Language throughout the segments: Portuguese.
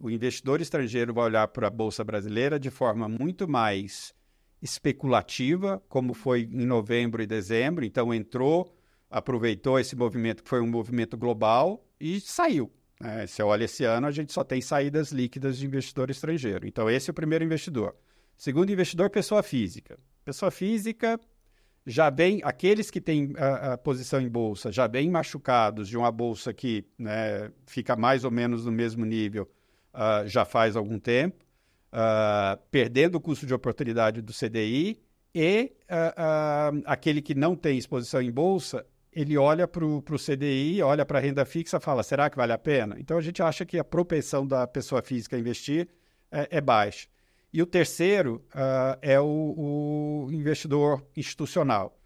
o investidor estrangeiro vai olhar para a Bolsa Brasileira de forma muito mais especulativa, como foi em novembro e dezembro. Então, entrou, aproveitou esse movimento, que foi um movimento global, e saiu. Né? Se olha esse ano, a gente só tem saídas líquidas de investidor estrangeiro. Então, esse é o primeiro investidor. Segundo investidor, pessoa física. Pessoa física já bem, aqueles que têm a, a, posição em bolsa já bem machucados de uma bolsa que né, fica mais ou menos no mesmo nível uh, já faz algum tempo, uh, perdendo o custo de oportunidade do CDI, e uh, aquele que não tem exposição em bolsa, ele olha para o CDI, olha para a renda fixa fala, será que vale a pena? Então a gente acha que a propensão da pessoa física a investir é, é baixa. E o terceiro é o, o, investidor institucional.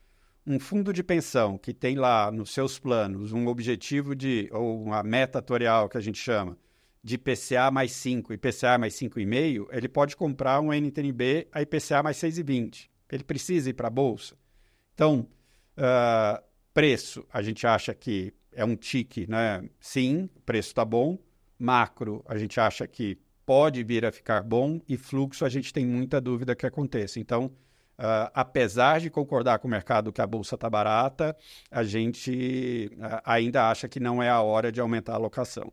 Um fundo de pensão que tem lá nos seus planos um objetivo de, ou uma meta atorial que a gente chama, de IPCA mais 5, IPCA mais 5,5, ele pode comprar um NTNB a IPCA mais 6,20. Ele precisa ir para a Bolsa. Então, uh, preço, a gente acha que é um tique, né? Sim, preço está bom. Macro, a gente acha que pode vir a ficar bom e fluxo a gente tem muita dúvida que aconteça. Então, uh, apesar de concordar com o mercado que a bolsa está barata, a gente uh, ainda acha que não é a hora de aumentar a alocação.